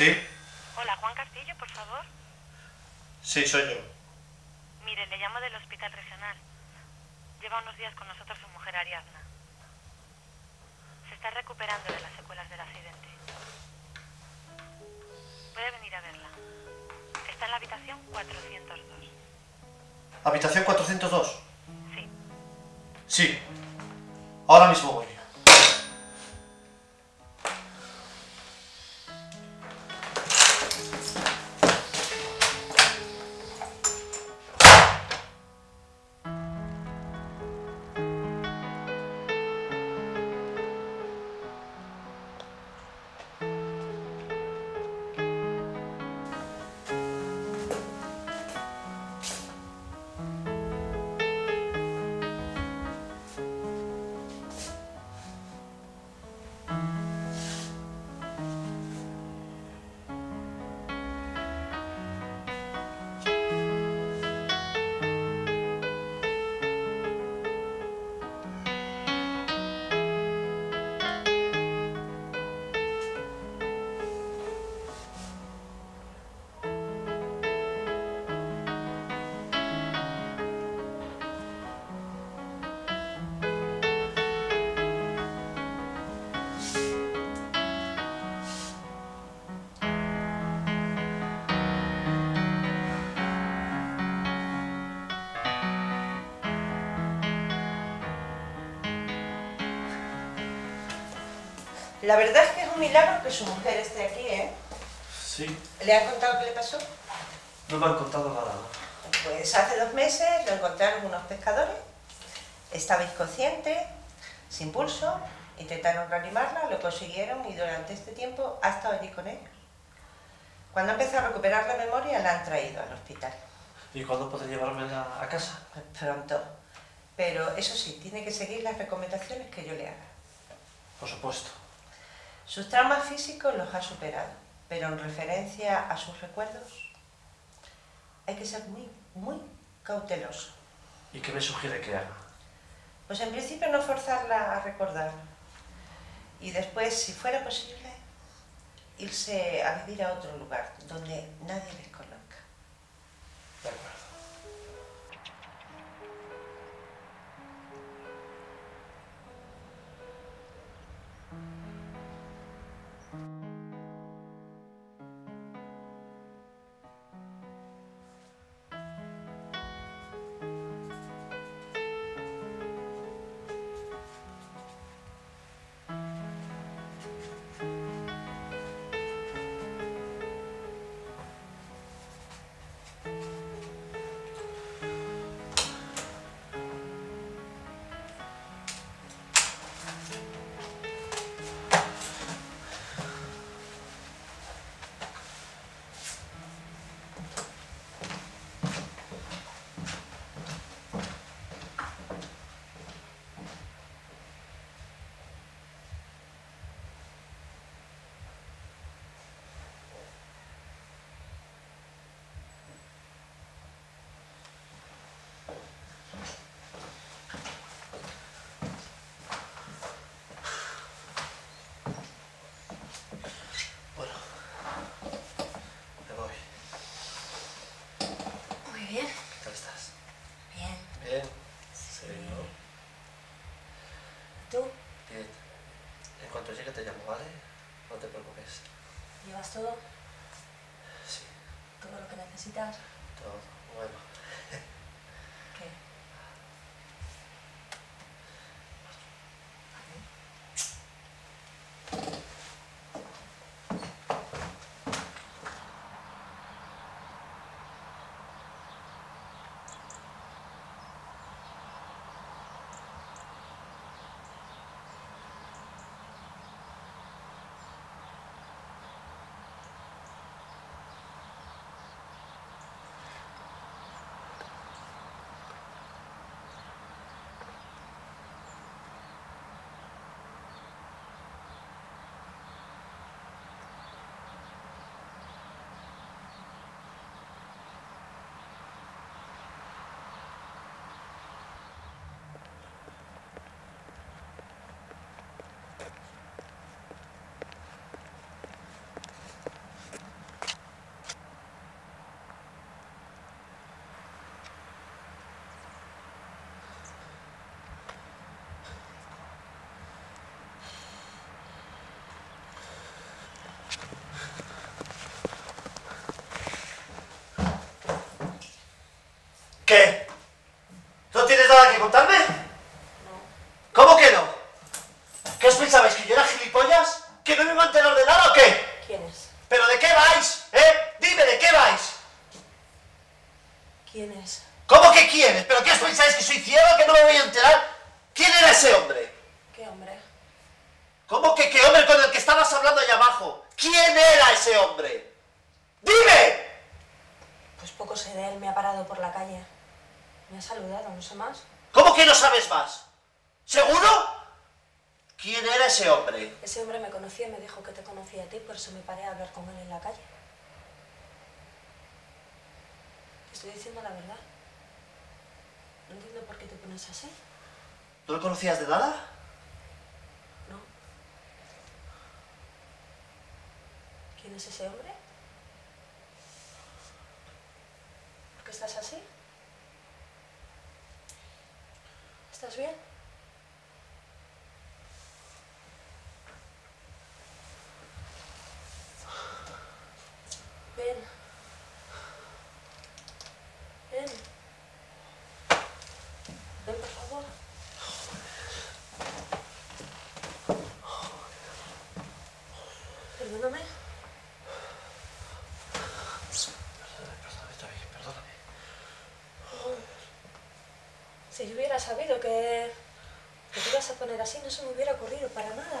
Hola, Juan Castillo, por favor. Sí, soy yo. Mire, le llamo del hospital regional. Lleva unos días con nosotros su mujer Ariadna. Se está recuperando de las secuelas del accidente. Puede venir a verla. Está en la habitación 402. ¿Habitación 402? Sí. Sí. Ahora mismo voy. La verdad es que es un milagro que su mujer esté aquí, ¿eh? Sí. ¿Le han contado qué le pasó? No me han contado nada. Pues hace dos meses lo encontraron unos pescadores. Estaba inconsciente, sin pulso, intentaron reanimarla, lo consiguieron y durante este tiempo ha estado allí con ellos. Cuando empezó a recuperar la memoria la han traído al hospital. ¿Y cuándo podré llevarme a casa? Pues pronto. Pero eso sí, tiene que seguir las recomendaciones que yo le haga. Por supuesto. Sus traumas físicos los ha superado, pero en referencia a sus recuerdos hay que ser muy, muy cauteloso. ¿Y qué me sugiere que haga? Pues en principio no forzarla a recordar. Y después, si fuera posible, irse a vivir a otro lugar donde nadie les conozca. De acuerdo. Te llamo, ¿vale? No te preocupes. ¿Llevas todo? Sí, ¿Todo lo que necesitas? todo. Bueno. contarme? No. ¿Cómo que no? ¿Qué os pensabais? ¿Que yo era gilipollas? ¿Que no me iba a enterar de nada o qué? ¿Quién es? ¿Pero de qué vais? ¿Eh? Dime, ¿de qué vais? ¿Quién es? ¿Cómo que quién es? ¿Pero qué os pensáis? ¿Que soy ciego? ¿Que no me voy a enterar? ¿Quién era ese hombre? ¿Qué hombre? ¿Cómo que qué hombre con el que estabas hablando allá abajo? ¿Quién era ese hombre? ¡Dime! Pues poco sé de él, me ha parado por la calle. Me ha saludado, no sé más. ¿Cómo que no sabes más? ¿Seguro? ¿Quién era ese hombre? Ese hombre me conocía y me dijo que te conocía a ti, por eso me paré a hablar con él en la calle. Estoy diciendo la verdad. No entiendo por qué te pones así. ¿No lo conocías de nada? No. ¿Quién es ese hombre? ¿Por qué estás así? ¿Estás bien? Si yo hubiera sabido que, te ibas a poner así, no se me hubiera ocurrido para nada.